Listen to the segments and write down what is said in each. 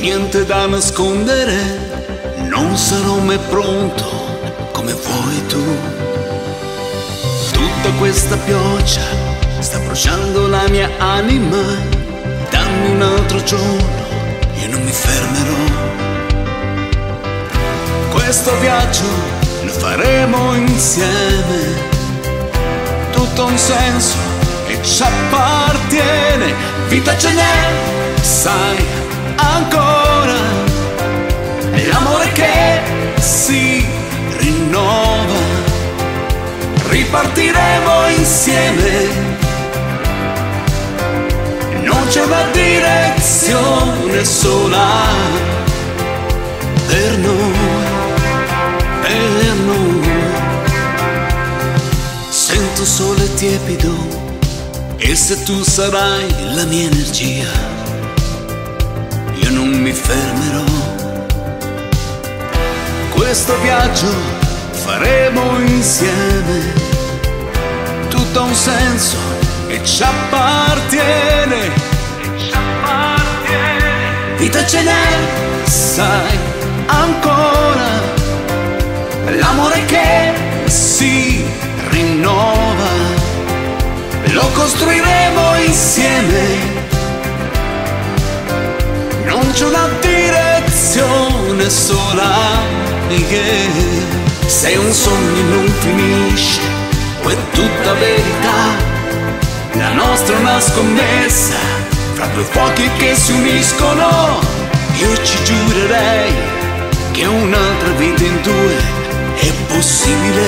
niente da nascondere, non sarò mai pronto come vuoi tu. Tutta questa pioggia sta bruciando la mia anima, dammi un altro giorno, io non mi fermerò. Questo viaggio lo faremo insieme, tutto un senso e ci appartiene, vita ce n'è, sai ancora l'amore che si rinnova. Ripartiremo insieme. Non c'è una direzione sola per noi, per noi. Sento sole tiepido e se tu sarai la mia energia non mi fermerò. Questo viaggio faremo insieme, tutto ha un senso e ci appartiene. Ci appartiene. Vita ce n'è, sai, ancora. L'amore che si rinnova, lo costruiremo insieme non c'è una direzione sola che sei un sogno non finisce o è tutta verità la nostra è una scommessa fra due fuochi che si uniscono. Io ci giurerei che un'altra vita in due è possibile.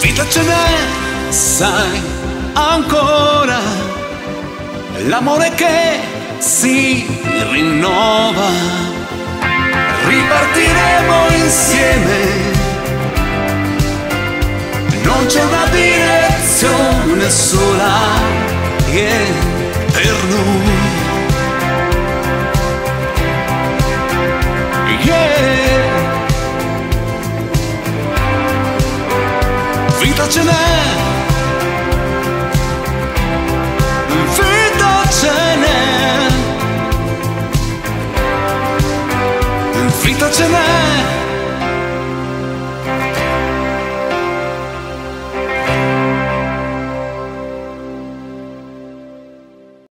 Vita ce n'è sai ancora l'amore che si rinnova. Ripartiremo insieme, non c'è una direzione sola yeah, per noi. Yeah. Vita ce n'è pritočené